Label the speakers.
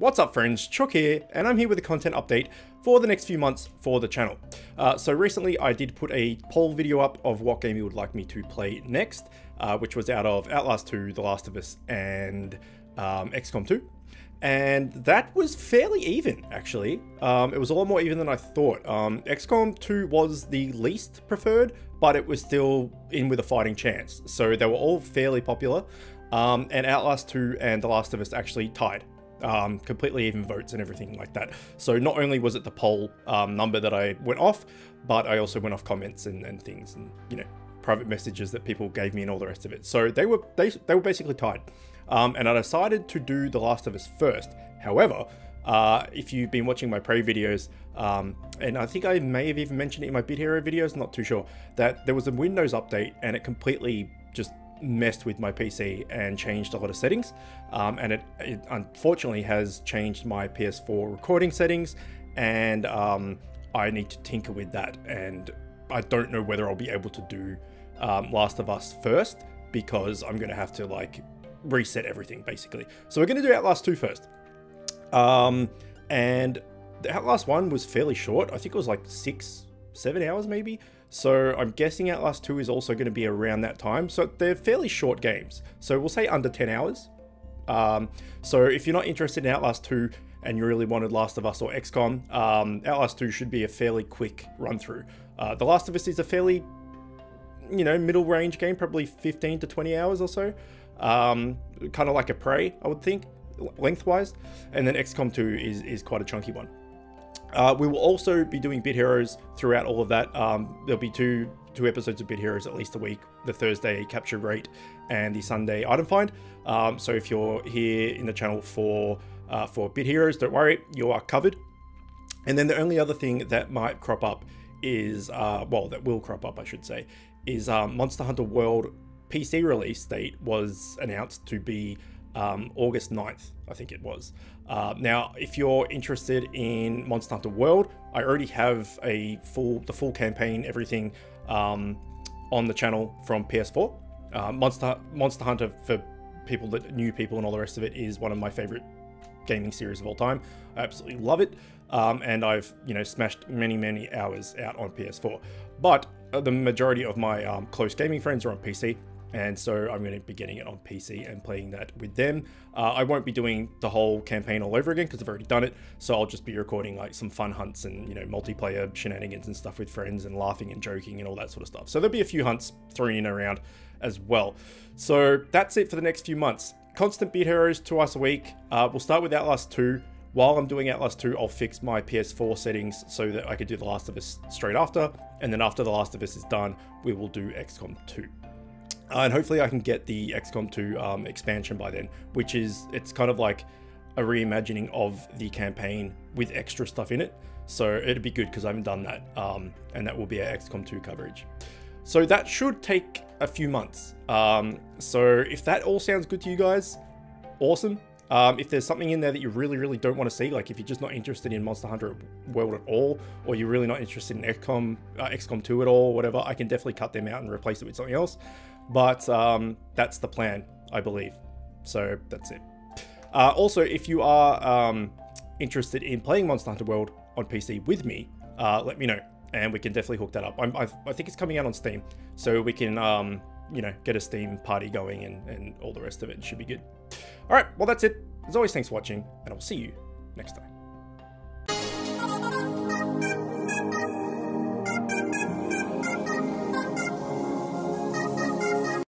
Speaker 1: What's up friends, Chook here, and I'm here with a content update for the next few months for the channel. Uh, so recently I did put a poll video up of what game you would like me to play next, uh, which was out of Outlast 2, The Last of Us, and um, XCOM 2. And that was fairly even, actually. Um, it was a lot more even than I thought. Um, XCOM 2 was the least preferred, but it was still in with a fighting chance. So they were all fairly popular. Um, and Outlast 2 and The Last of Us actually tied um, completely even votes and everything like that. So not only was it the poll um, number that I went off, but I also went off comments and, and things and, you know, private messages that people gave me and all the rest of it. So they were they, they were basically tied. Um, and I decided to do The Last of Us first. However, uh, if you've been watching my Prey videos, um, and I think I may have even mentioned it in my Bit Hero videos, not too sure, that there was a Windows update and it completely just messed with my PC and changed a lot of settings. Um, and it, it, unfortunately has changed my PS4 recording settings and um, I need to tinker with that. And I don't know whether I'll be able to do um, Last of Us first because I'm going to have to like reset everything basically. So we're going to do Outlast 2 first. Um, and the Outlast 1 was fairly short. I think it was like six, seven hours maybe. So I'm guessing Outlast 2 is also going to be around that time. So they're fairly short games. So we'll say under 10 hours. Um, so if you're not interested in Outlast 2 and you really wanted Last of Us or XCOM, um, Outlast 2 should be a fairly quick run through. Uh, the Last of Us is a fairly, you know, middle range game, probably 15 to 20 hours or so. Um, kind of like a Prey, I would think, lengthwise. And then XCOM 2 is, is quite a chunky one. Uh, we will also be doing Bit Heroes throughout all of that. Um, there'll be two two episodes of Bit Heroes at least a week. The Thursday capture rate and the Sunday item find. Um, so if you're here in the channel for uh, for Bit Heroes, don't worry, you are covered. And then the only other thing that might crop up is, uh, well, that will crop up, I should say, is um, Monster Hunter World PC release date was announced to be um, August 9th, I think it was. Uh, now, if you're interested in Monster Hunter World, I already have a full the full campaign, everything um, on the channel from PS4. Uh, Monster Monster Hunter for people that new people and all the rest of it is one of my favorite gaming series of all time. I absolutely love it, um, and I've you know smashed many many hours out on PS4. But uh, the majority of my um, close gaming friends are on PC, and so I'm going to be getting it on PC and playing that with them. Uh, I won't be doing the whole campaign all over again because I've already done it, so I'll just be recording like some fun hunts and you know multiplayer shenanigans and stuff with friends and laughing and joking and all that sort of stuff. So there'll be a few hunts thrown in around as well. So that's it for the next few months. Constant Bit Heroes twice a week. Uh, we'll start with Outlast 2. While I'm doing Outlast 2, I'll fix my PS4 settings so that I can do The Last of Us straight after. And then after The Last of Us is done, we will do XCOM 2. And hopefully I can get the XCOM 2 um, expansion by then, which is, it's kind of like a reimagining of the campaign with extra stuff in it. So it'd be good because I haven't done that. Um, and that will be our XCOM 2 coverage. So that should take a few months. Um, so if that all sounds good to you guys, awesome. Um, if there's something in there that you really, really don't want to see, like if you're just not interested in Monster Hunter World at all, or you're really not interested in XCOM, uh, XCOM 2 at all, whatever, I can definitely cut them out and replace it with something else. But um, that's the plan, I believe. So that's it. Uh, also, if you are um, interested in playing Monster Hunter World on PC with me, uh, let me know, and we can definitely hook that up. I, I think it's coming out on Steam, so we can, um, you know, get a Steam party going and, and all the rest of it. should be good. All right, well that's it. As always, thanks for watching, and I will see you next time.